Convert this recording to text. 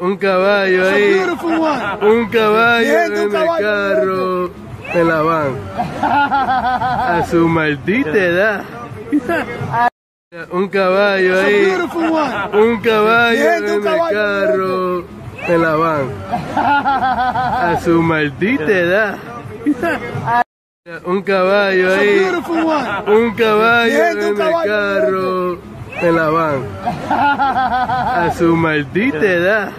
Un caballo ahí. Un caballo en el carro. En la van. A su maldita edad. Un caballo ahí. Un caballo en el carro. En la van. A su maldita edad. Un caballo ahí. Un caballo en el carro. En la van. A su maldita edad.